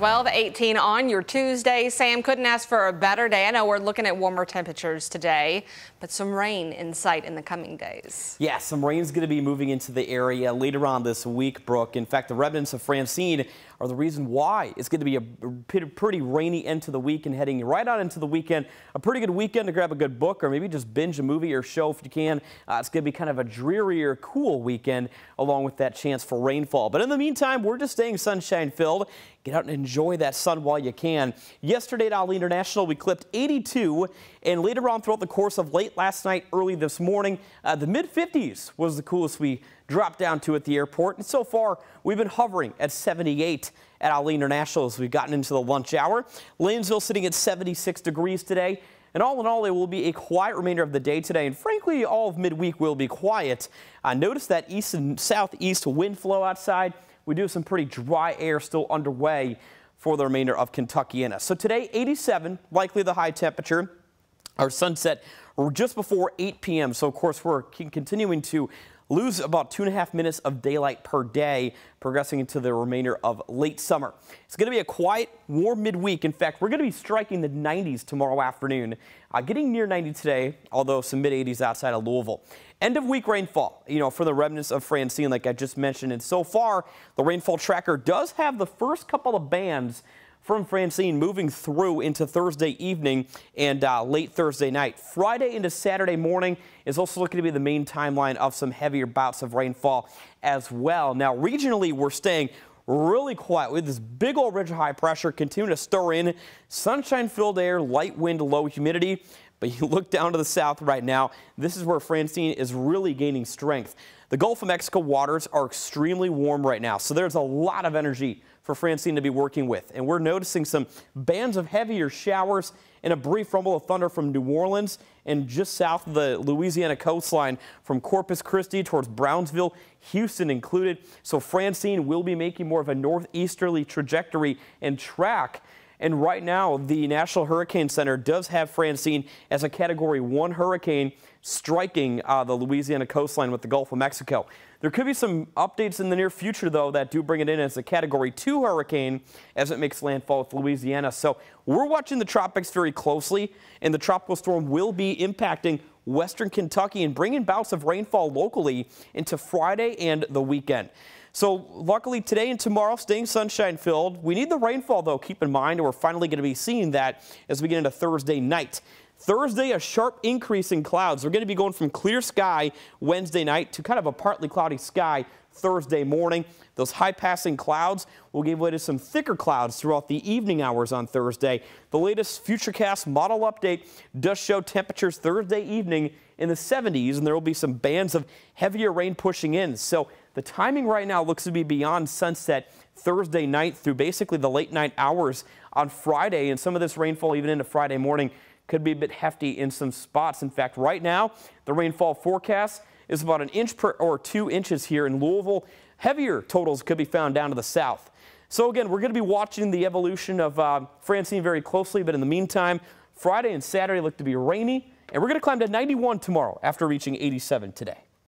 12 18 on your Tuesday. Sam couldn't ask for a better day. I know we're looking at warmer temperatures today, but some rain in sight in the coming days. Yeah, some rain's going to be moving into the area later on this week, Brooke. In fact, the remnants of Francine are the reason why it's going to be a pretty rainy end to the week and heading right on into the weekend. A pretty good weekend to grab a good book or maybe just binge a movie or show if you can. Uh, it's going to be kind of a drearier, cool weekend along with that chance for rainfall. But in the meantime, we're just staying sunshine filled. Get out and enjoy that sun while you can. Yesterday at Ali International, we clipped 82, and later on throughout the course of late last night, early this morning, uh, the mid 50s was the coolest we dropped down to at the airport. And so far, we've been hovering at 78 at Ali International as we've gotten into the lunch hour. Lanesville sitting at 76 degrees today. And all in all, it will be a quiet remainder of the day today. And frankly, all of midweek will be quiet. Uh, notice that east and southeast wind flow outside we do have some pretty dry air still underway for the remainder of Kentuckiana. So today, 87, likely the high temperature. Our sunset just before 8 p.m. So, of course, we're continuing to lose about two and a half minutes of daylight per day, progressing into the remainder of late summer. It's going to be a quiet, warm midweek. In fact, we're going to be striking the 90s tomorrow afternoon, uh, getting near 90 today, although some mid 80s outside of Louisville. End of week rainfall, you know, for the remnants of Francine, like I just mentioned. And so far, the rainfall tracker does have the first couple of bands from Francine moving through into Thursday evening and uh, late Thursday night. Friday into Saturday morning is also looking to be the main timeline of some heavier bouts of rainfall as well. Now, regionally, we're staying really quiet with this big old ridge of high pressure continuing to stir in sunshine filled air, light wind, low humidity. But you look down to the south right now, this is where Francine is really gaining strength. The Gulf of Mexico waters are extremely warm right now, so there's a lot of energy for Francine to be working with. And we're noticing some bands of heavier showers and a brief rumble of thunder from New Orleans and just south of the Louisiana coastline from Corpus Christi towards Brownsville, Houston included. So Francine will be making more of a northeasterly trajectory and track and right now, the National Hurricane Center does have Francine as a Category 1 hurricane striking uh, the Louisiana coastline with the Gulf of Mexico. There could be some updates in the near future, though, that do bring it in as a Category 2 hurricane as it makes landfall with Louisiana. So we're watching the tropics very closely, and the tropical storm will be impacting western Kentucky and bringing bouts of rainfall locally into Friday and the weekend. So luckily today and tomorrow staying sunshine filled. We need the rainfall though, keep in mind, we're finally going to be seeing that as we get into Thursday night. Thursday, a sharp increase in clouds. We're going to be going from clear sky Wednesday night to kind of a partly cloudy sky Thursday morning. Those high passing clouds will give way to some thicker clouds throughout the evening hours on Thursday. The latest Futurecast model update does show temperatures Thursday evening in the 70s, and there will be some bands of heavier rain pushing in. So the timing right now looks to be beyond sunset Thursday night through basically the late night hours on Friday, and some of this rainfall even into Friday morning could be a bit hefty in some spots. In fact, right now, the rainfall forecast is about an inch per or two inches here in Louisville. Heavier totals could be found down to the south. So again, we're going to be watching the evolution of uh, Francine very closely, but in the meantime, Friday and Saturday look to be rainy, and we're going to climb to 91 tomorrow after reaching 87 today.